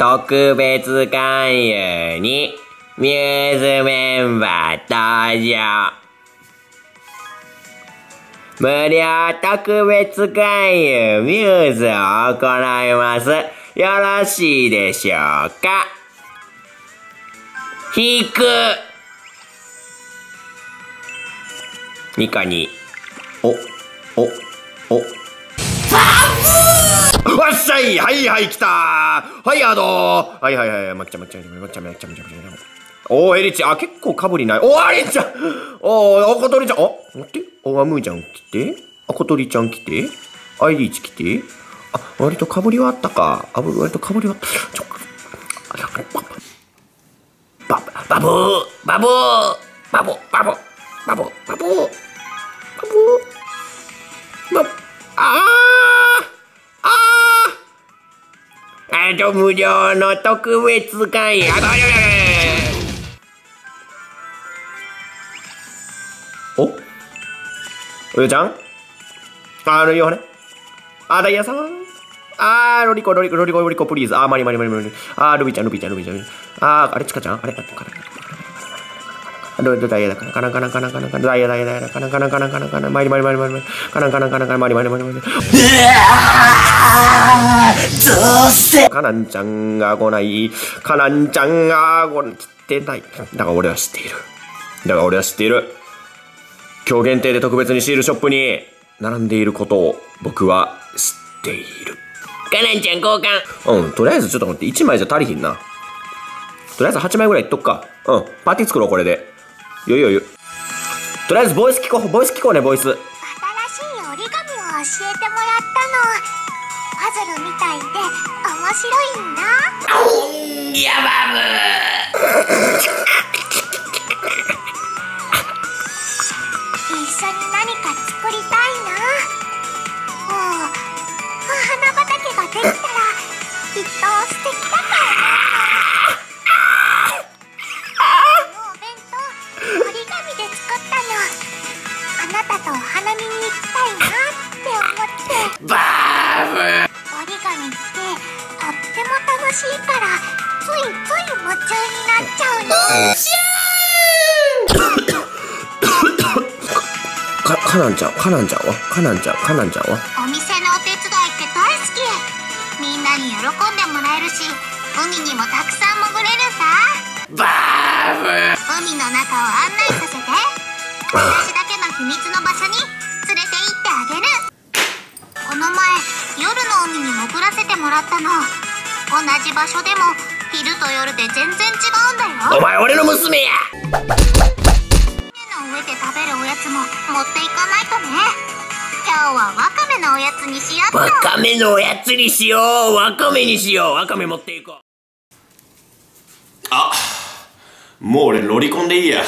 特別勧誘に、ミューズメンバー登場。無料特別勧誘ミューズを行います。よろしいでしょうか？引くニカに、お、お、お、わっしゃいはいはい来た。はいアド。はいはいはいまきちゃんまきちゃんまきちゃんまきちゃんまきちゃんまきちゃんおーエリチあ結構かぶりない。おーアリちゃん。おーあことりちゃん。あ待って。おあムーちゃん来て。あことりちゃん来て。あエリチ来て。あ割とかぶりはあったか。あ割とかぶりはあった。ちょババブー。バブー。バブーバブーバブーバブー。バブー。バブー。あと無料の特別会あだお？およちゃん？あのよねあダイヤさん？あー、ロリコ、ロリコ、ロリコ、ロリコ、プリーズ。あー、マリマリマリマリ。あー、ルビちゃん、ルビちゃん、ルビちゃん。あー、あれ、チカちゃんあれ、あれ、あれカナカナカナダイヤだ、カナカナカナカナカナカナダイヤダイヤダイヤカナカナカナカナカナマリマリマリマリマリカナカナカナカナマリマリマリマリどうせカナンちゃんが来ない。カナンちゃんが来ない。来てない。だから俺は知っている。だから俺は知っている。今日限定で特別にシールショップに並んでいることを僕は知っている。カナンちゃん交換。うん、とりあえずちょっと待って、1枚じゃ足りひんな。とりあえず8枚ぐらいいっとくか。うん、パーティー作ろう、これで。よいよいよ。とりあえずボイス聞こう、ボイス聞こうね、ボイス。新しい折り紙を教えてもらったのパズルみたいで面白いんだヤバ一緒花見に行きたいなって思ってーバブ折り紙ってとっても楽しいからついつい夢中になっちゃうのか、かなんちゃん、かなんちゃんはかなんちゃん、かなんちゃんはお店のお手伝いって大好きみんなに喜んでもらえるし海にもたくさん潜れるさバブ海の中を案内させて。私 秘密の場所に連れて行ってあげる。この前夜の海に潜らせてもらったの。同じ場所でも昼と夜で全然違うんだよ。お前俺の娘や。船の上で食べるおやつも持っていかないとね。今日はわかめのおやつにしよっとわかめのおやつにしよう。わかめにしようわかめ持っていこう。あもう俺ロリコンでいいや